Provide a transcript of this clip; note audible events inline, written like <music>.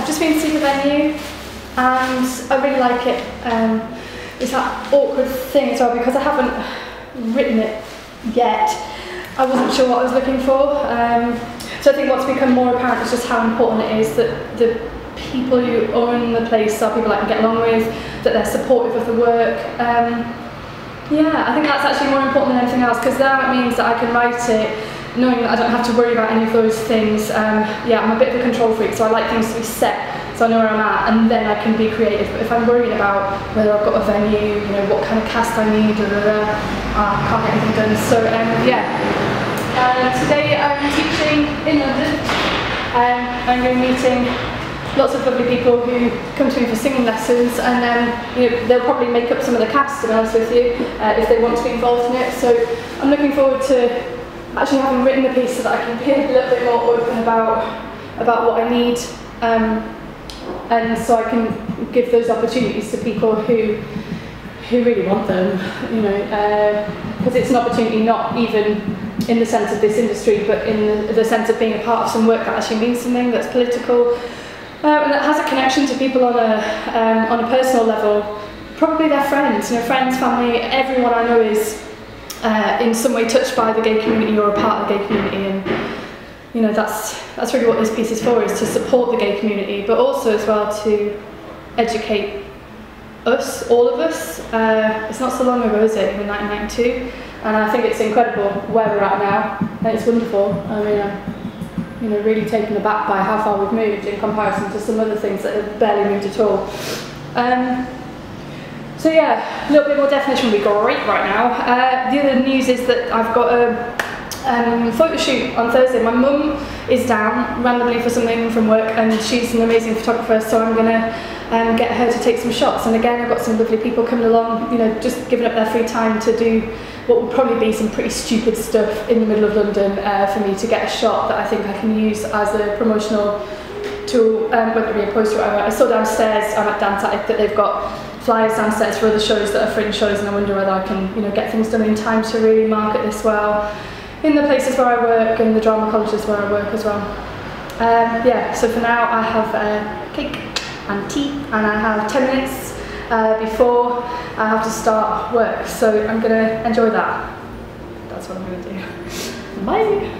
I've just been to the venue and I really like it. Um, it's that awkward thing as well because I haven't written it yet. I wasn't sure what I was looking for. Um, so I think what's become more apparent is just how important it is that the people who own the place are people I can get along with, that they're supportive of the work. Um, yeah, I think that's actually more important than anything else because it means that I can write it knowing that I don't have to worry about any of those things. Um, yeah, I'm a bit of a control freak, so I like things to be set so I know where I'm at, and then I can be creative. But if I'm worrying about whether I've got a venue, you know, what kind of cast I need, da, da, uh, I can't get anything done. So um, yeah, uh, today I'm teaching in London. Um, I'm going to be meeting lots of lovely people who come to me for singing lessons and um, you know, they'll probably make up some of the cast to be honest with you uh, if they want to be involved in it so I'm looking forward to actually having written the piece so that I can be a little bit more open about about what I need um, and so I can give those opportunities to people who who really want them, you know, because uh, it's an opportunity not even in the sense of this industry, but in the, sense of being a part of some work that actually means something that's political uh, and that has a connection to people on a um, on a personal level. Probably their friends, you know, friends, family, everyone I know is uh, in some way touched by the gay community or a part of the gay community, and you know that's that's really what this piece is for is to support the gay community but also as well to educate us all of us. Uh, it's not so long ago is it? In 1992 and I think it's incredible where we're at now. It's wonderful. I mean I'm you know really taken aback by how far we've moved in comparison to some other things that have barely moved at all. Um, so yeah, a little bit more definition would be great right now. Uh, the other news is that I've got a um, photo shoot on Thursday. My mum is down randomly for something from work and she's an amazing photographer so I'm going to um, get her to take some shots and again I've got some lovely people coming along, you know, just giving up their free time to do what will probably be some pretty stupid stuff in the middle of London uh, for me to get a shot that I think I can use as a promotional tool, um, whether it be a poster or whatever. I saw downstairs, I'm at Dance that they've got flyers downstairs for other shows that are fringe shows and I wonder whether I can you know, get things done in time to really market this well in the places where I work and the drama colleges where I work as well. Um, yeah, so for now I have uh, cake and tea and I have 10 minutes uh, before I have to start work. So I'm going to enjoy that. That's what I'm going to do. <laughs> Bye!